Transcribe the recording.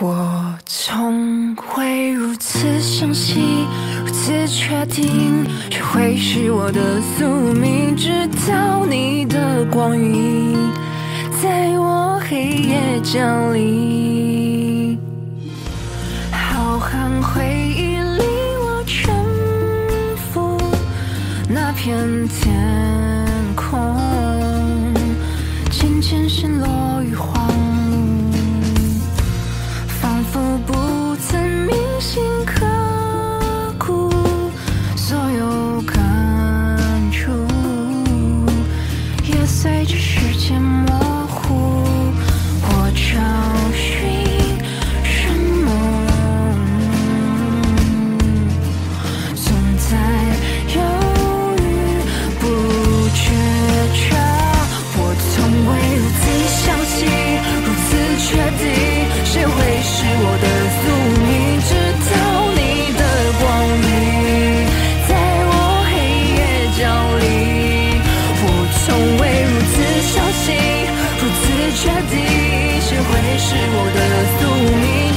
我从未如此相信如此确定谁会是我的宿命直到你的光晕在我黑夜降临浩瀚回忆里我沉浮那片天空。这世界模糊。确定谁会是我的宿命。